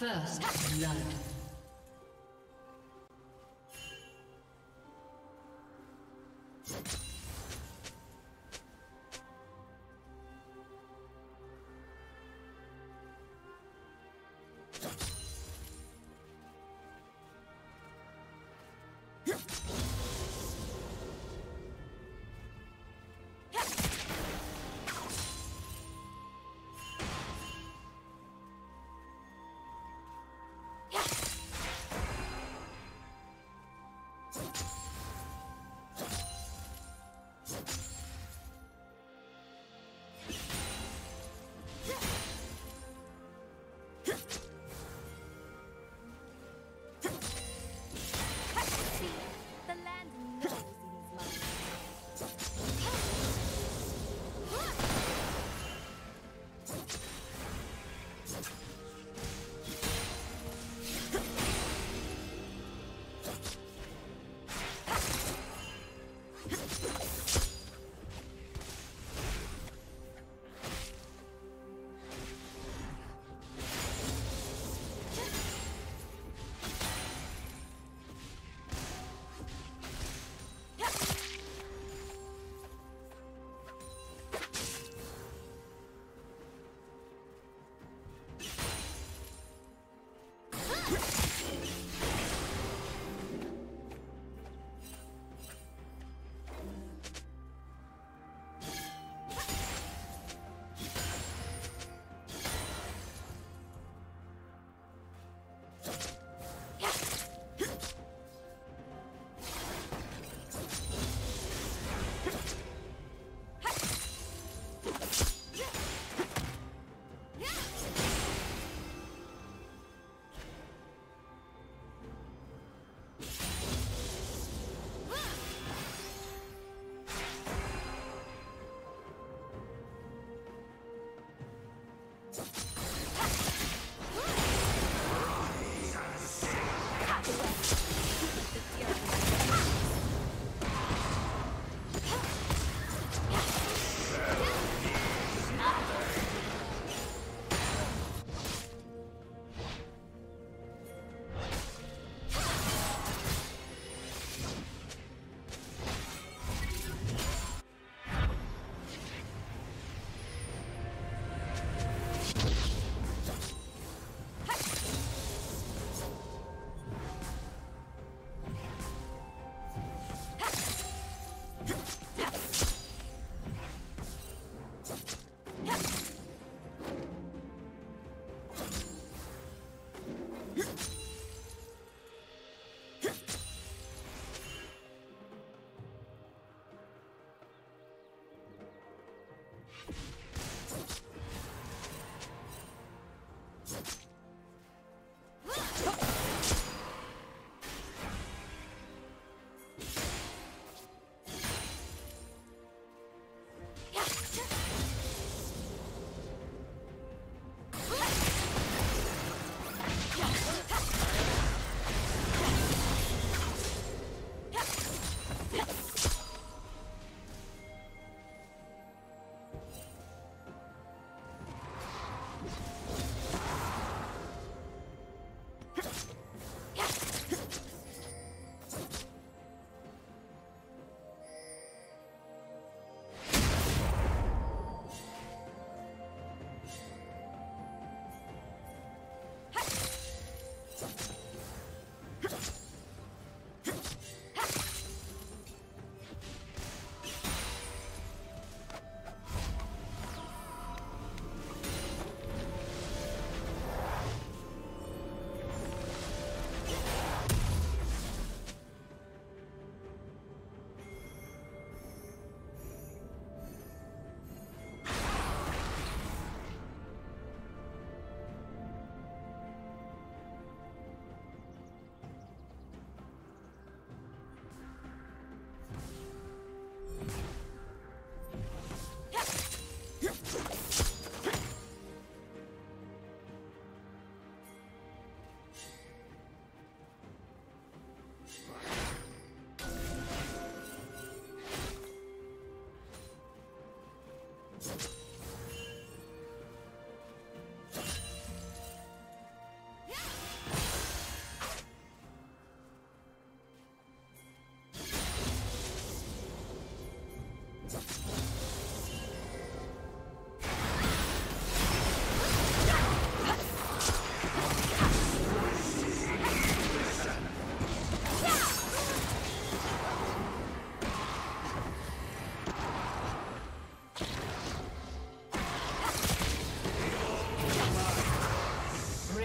First blood. Just...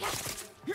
Yeah.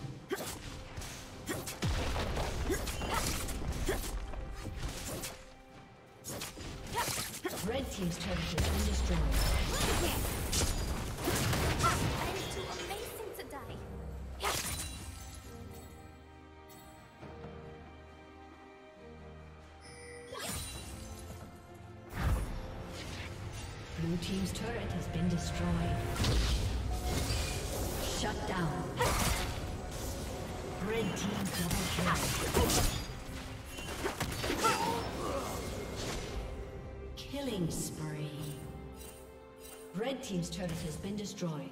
Destroyed. Shut down. Red Team double kill. Killing spree. Red Team's turret has been destroyed.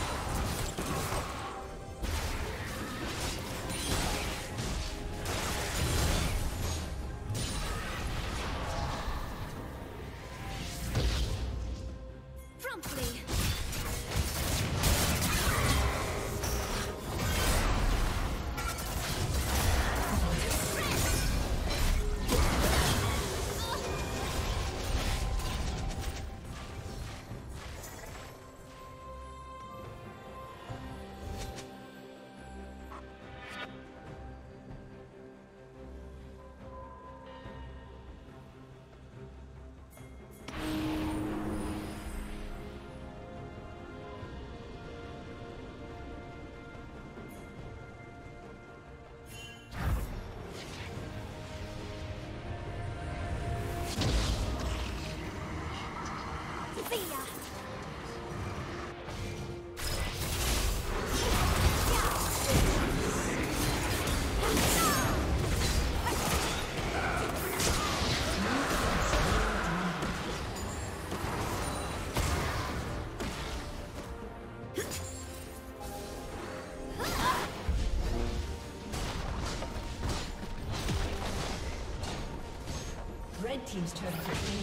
Killing spree.